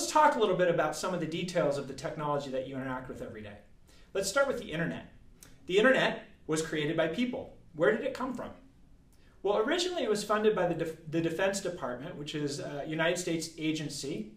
let's talk a little bit about some of the details of the technology that you interact with every day. Let's start with the internet. The internet was created by people. Where did it come from? Well, originally it was funded by the, Def the Defense Department, which is a United States agency,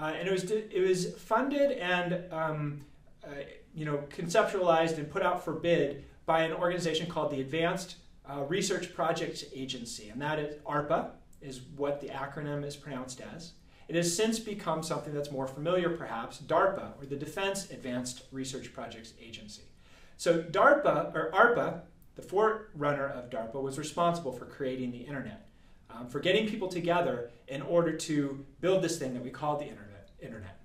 uh, and it was it was funded and um, uh, you know conceptualized and put out for bid by an organization called the Advanced uh, Research Projects Agency, and that is ARPA, is what the acronym is pronounced as. It has since become something that's more familiar, perhaps, DARPA, or the Defense Advanced Research Projects Agency. So DARPA, or ARPA, the forerunner of DARPA, was responsible for creating the internet, um, for getting people together in order to build this thing that we call the internet. internet.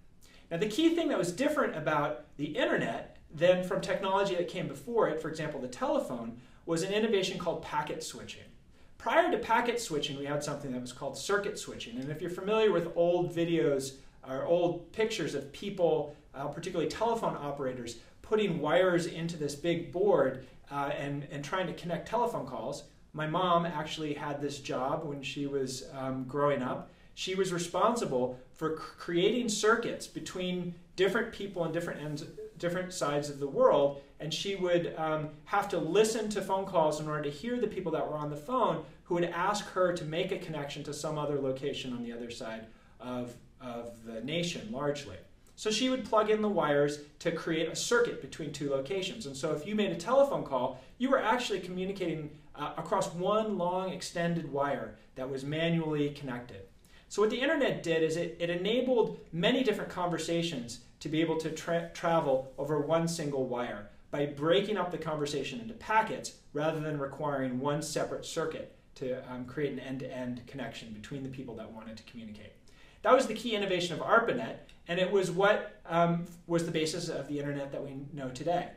Now, the key thing that was different about the internet than from technology that came before it, for example, the telephone, was an innovation called packet switching. Prior to packet switching, we had something that was called circuit switching. And if you're familiar with old videos or old pictures of people, uh, particularly telephone operators, putting wires into this big board uh, and, and trying to connect telephone calls, my mom actually had this job when she was um, growing up. She was responsible for creating circuits between different people and different ends, different sides of the world, and she would um, have to listen to phone calls in order to hear the people that were on the phone who would ask her to make a connection to some other location on the other side of, of the nation, largely. So she would plug in the wires to create a circuit between two locations. And so if you made a telephone call, you were actually communicating uh, across one long extended wire that was manually connected. So what the internet did is it, it enabled many different conversations to be able to tra travel over one single wire by breaking up the conversation into packets rather than requiring one separate circuit to um, create an end-to-end -end connection between the people that wanted to communicate. That was the key innovation of ARPANET, and it was what um, was the basis of the internet that we know today.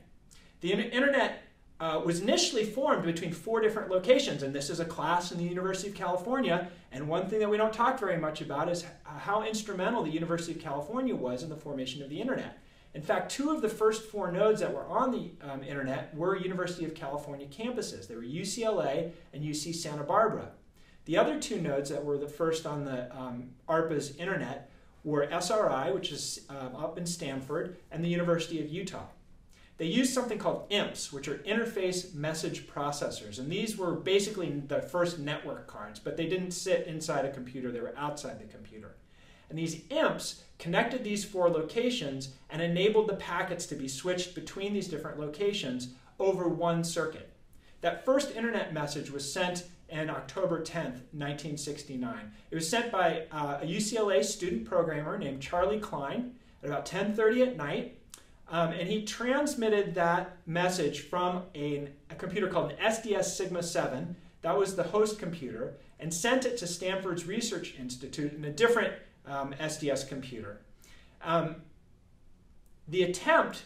The internet uh, was initially formed between four different locations, and this is a class in the University of California. And one thing that we don't talk very much about is how instrumental the University of California was in the formation of the internet. In fact, two of the first four nodes that were on the um, internet were University of California campuses. They were UCLA and UC Santa Barbara. The other two nodes that were the first on the um, ARPA's internet were SRI, which is um, up in Stanford, and the University of Utah. They used something called IMPs, which are interface message processors. And these were basically the first network cards, but they didn't sit inside a computer, they were outside the computer. And these IMPs connected these four locations and enabled the packets to be switched between these different locations over one circuit. That first internet message was sent on October 10th, 1969. It was sent by uh, a UCLA student programmer named Charley Kline at about 10:30 at night, um, and he transmitted that message from a, a computer called an SDS Sigma 7. That was the host computer, and sent it to Stanford's Research Institute in a different um, SDS computer. Um, the attempt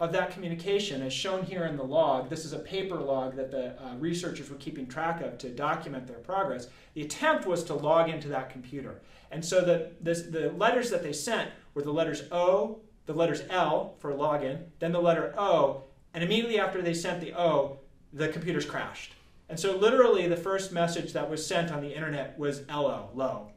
of that communication, as shown here in the log, this is a paper log that the uh, researchers were keeping track of to document their progress. The attempt was to log into that computer. And so the, this, the letters that they sent were the letters O, the letters L for login, then the letter O, and immediately after they sent the O, the computers crashed. And so literally the first message that was sent on the internet was LO, low.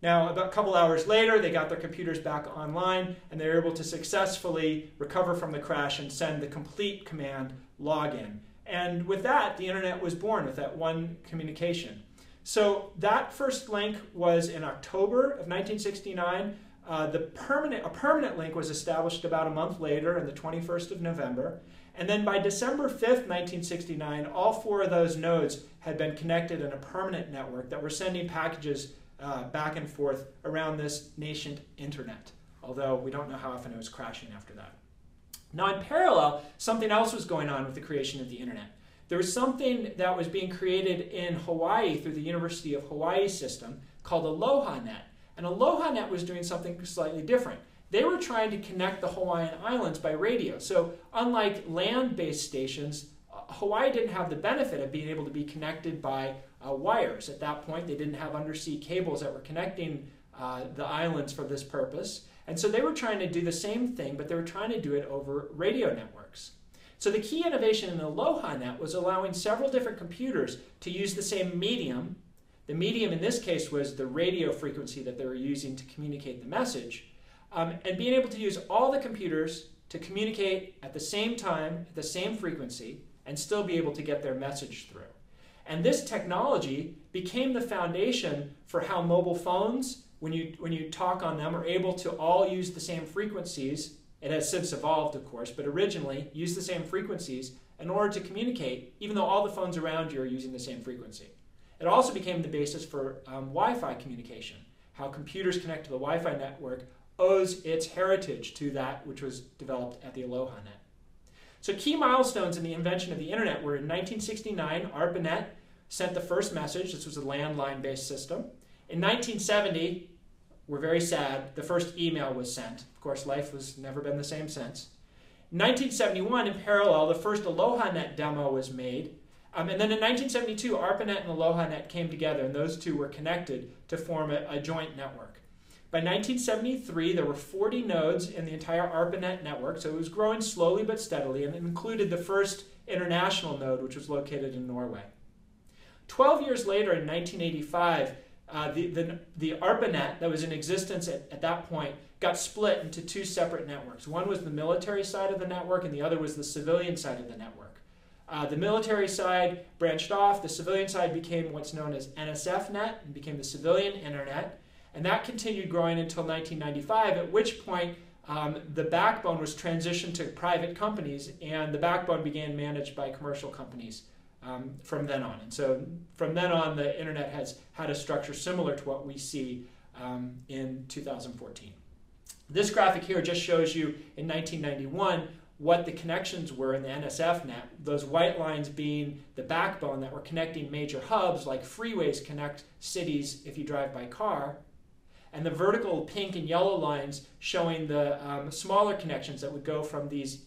Now, about a couple hours later, they got their computers back online and they were able to successfully recover from the crash and send the complete command login. And with that, the internet was born with that one communication. So that first link was in October of 1969. Uh, the permanent, a permanent link was established about a month later on the 21st of November. And then by December 5th, 1969, all four of those nodes had been connected in a permanent network that were sending packages uh, back and forth around this nascent internet, although we don't know how often it was crashing after that. Now, in parallel, something else was going on with the creation of the internet. There was something that was being created in Hawaii through the University of Hawaii system called AlohaNet. And AlohaNet was doing something slightly different. They were trying to connect the Hawaiian Islands by radio. So, unlike land based stations, uh, Hawaii didn't have the benefit of being able to be connected by uh, wires. At that point, they didn't have undersea cables that were connecting uh, the islands for this purpose. And so they were trying to do the same thing, but they were trying to do it over radio networks. So the key innovation in the AlohaNet was allowing several different computers to use the same medium The medium in this case was the radio frequency that they were using to communicate the message. Um, and being able to use all the computers to communicate at the same time, at the same frequency, and still be able to get their message through. And this technology became the foundation for how mobile phones, when you, when you talk on them, are able to all use the same frequencies. It has since evolved, of course, but originally used the same frequencies in order to communicate, even though all the phones around you are using the same frequency. It also became the basis for um, Wi Fi communication. How computers connect to the Wi Fi network owes its heritage to that which was developed at the Aloha Net. So, key milestones in the invention of the internet were in 1969, ARPANET sent the first message. This was a landline based system. In 1970, we're very sad, the first email was sent. Of course, life has never been the same since. 1971, in parallel, the first AlohaNet demo was made. Um, and then in 1972, ARPANET and AlohaNet came together, and those two were connected to form a, a joint network. By 1973, there were 40 nodes in the entire ARPANET network, so it was growing slowly but steadily, and it included the first international node, which was located in Norway. Twelve years later, in 1985, uh, the, the, the ARPANET that was in existence at, at that point got split into two separate networks. One was the military side of the network, and the other was the civilian side of the network. Uh, the military side branched off. The civilian side became what's known as NSFNet and became the civilian internet. And that continued growing until 1995, at which point um, the backbone was transitioned to private companies, and the backbone began managed by commercial companies um, from then on. And so from then on, the internet has had a structure similar to what we see um, in 2014. This graphic here just shows you in 1991 what the connections were in the NSF net, those white lines being the backbone that were connecting major hubs like freeways connect cities if you drive by car, and the vertical pink and yellow lines showing the um, smaller connections that would go from these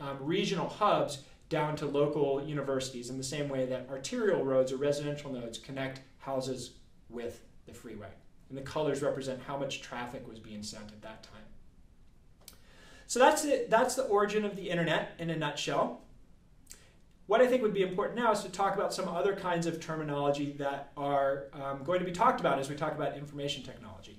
um, regional hubs down to local universities in the same way that arterial roads or residential nodes connect houses with the freeway. And the colors represent how much traffic was being sent at that time. So that's it. That's the origin of the internet in a nutshell. What I think would be important now is to talk about some other kinds of terminology that are um, going to be talked about as we talk about information technology.